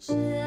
是